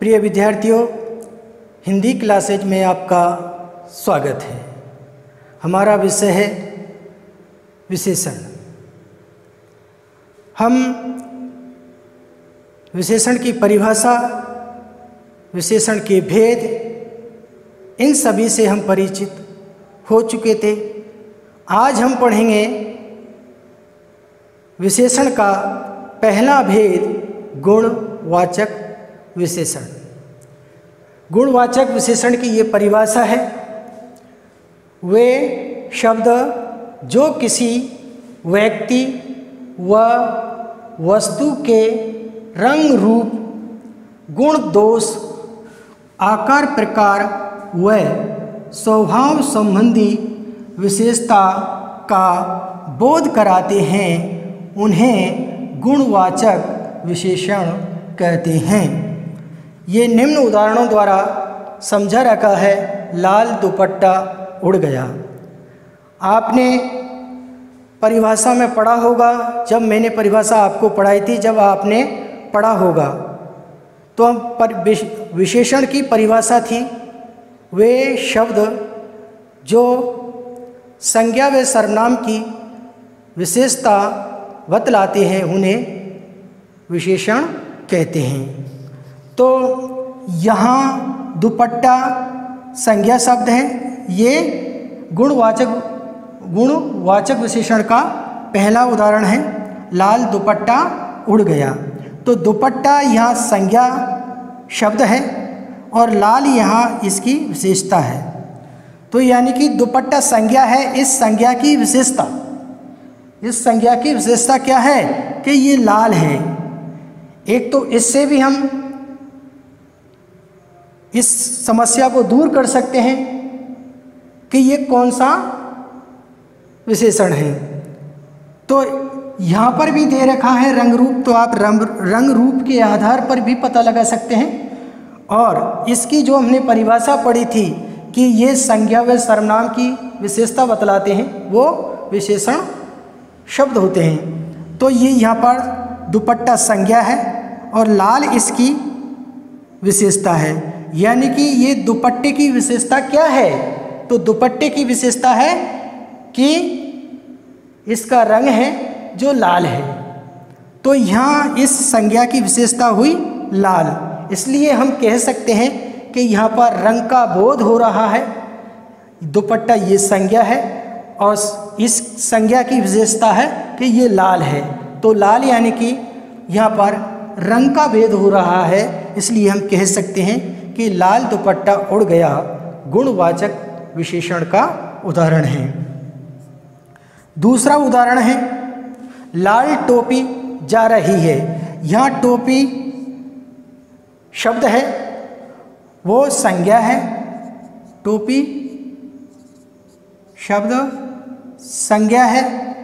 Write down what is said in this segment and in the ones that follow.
प्रिय विद्यार्थियों, हिंदी क्लासेज में आपका स्वागत है। हमारा विषय है विशेषण। हम विशेषण की परिभाषा, विशेषण के भेद, इन सभी से हम परिचित हो चुके थे। आज हम पढ़ेंगे विशेषण का पहला भेद गुणवाचक विशेषण। गुणवाचक विशेषण की ये परिभाषा है, वे शब्द जो किसी व्यक्ति व वस्तु के रंग रूप गुण दोष, आकार प्रकार व स्वभाव संबंधी विशेषता का बोध कराते हैं, उन्हें गुणवाचक विशेषण कहते हैं। ये निम्न उदाहरणों द्वारा समझा रखा है, लाल दुपट्टा उड़ गया। आपने परिभाषा में पढ़ा होगा, जब मैंने परिभाषा आपको पढ़ाई थी, जब आपने पढ़ा होगा। तो हम पर विशेषण की परिभाषा थी, वे शब्द जो संज्ञा व सर्वनाम की विशेषता बतलाते हैं, उन्हें विशेषण कहते हैं। तो यहाँ दुपट्टा संज्ञा शब्द है। ये गुणवाचक गुणवाचक विशेषण का पहला उदाहरण है। लाल दुपट्टा उड़ गया। तो दुपट्टा यहाँ संज्ञा शब्द है और लाल यहाँ इसकी विशेषता है। तो यानी कि दुपट्टा संज्ञा है। इस संज्ञा की विशेषता, इस संज्ञा की विशेषता क्या है कि ये लाल है। एक तो इससे भी हम इस समस्या को दूर कर सकते हैं कि ये कौन सा विशेषण है। तो यहाँ पर भी दे रखा है, रंग रूप तो आप रंग रंग रूप के आधार पर भी पता लगा सकते हैं। और इसकी जो हमने परिभाषा पढ़ी थी कि ये संज्ञा व सर्वनाम की विशेषता बतलाते हैं, वो विशेषण शब्द होते हैं। तो ये यहाँ पर दुपट्टा संज्ञा है और लाल इसकी विशेषता है। यानी कि ये दुपट्टे की विशेषता क्या है? तो दुपट्टे की विशेषता है कि इसका रंग है जो लाल है। तो यहाँ इस संज्ञा की विशेषता हुई लाल। इसलिए हम कह सकते हैं कि यहाँ पर रंग का बोध हो रहा है। दुपट्टा ये संज्ञा है और इस संज्ञा की विशेषता है कि ये लाल है। तो लाल यानी कि यहाँ पर रंग का भेद हो रहा है। इसलिए हम कह सकते हैं कि लाल दुपट्टा उड़ गया, गुणवाचक विशेषण का उदाहरण है। दूसरा उदाहरण है, लाल टोपी जा रही है। यहाँ टोपी शब्द है, वो संज्ञा है, टोपी शब्द संज्ञा है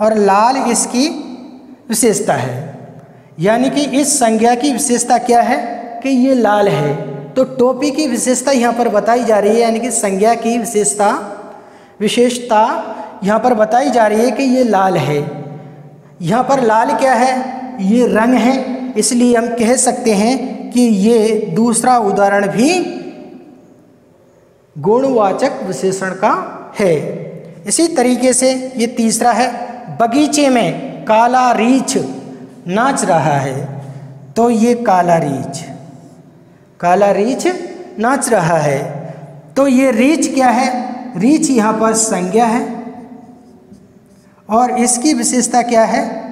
और लाल इसकी विशेषता है। यानी कि इस संज्ञा की विशेषता क्या है कि ये लाल है। तो टोपी की विशेषता यहाँ पर बताई जा रही है, यानी कि संज्ञा की विशेषता विशेषता यहाँ पर बताई जा रही है कि ये लाल है। यहाँ पर लाल क्या है? ये रंग है। इसलिए हम कह सकते हैं कि ये दूसरा उदाहरण भी गुणवाचक विशेषण का है। इसी तरीके से ये तीसरा है, बगीचे में काला रीछ नाच रहा है। तो ये काला रीछ। काला रीछ नाच रहा है। तो ये रीछ क्या है? रीछ यहाँ पर संज्ञा है। और इसकी विशेषता क्या है?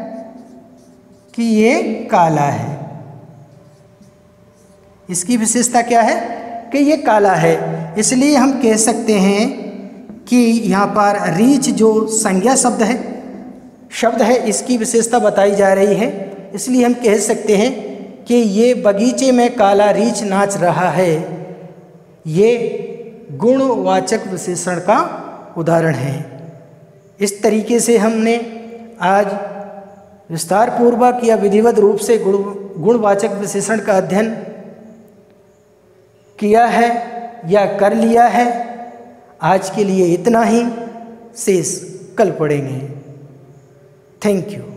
कि ये काला है। इसकी विशेषता क्या है? कि ये काला है। इसलिए हम कह सकते हैं कि यहाँ पर रीछ जो संज्ञा शब्द है शब्द है, इसकी विशेषता बताई जा रही है। इसलिए हम कह सकते हैं कि ये बगीचे में काला रीछ नाच रहा है। ये गुणवाचक विशेषण का उदाहरण है। इस तरीके से हमने आज विस्तार पूर्वक या विधिवत रूप से गुण, गुणवाचक विशेषण का अध्ययन किया है या कर लिया है। आज के लिए इतना ही। शेष कल पढ़ेंगे। Thank you.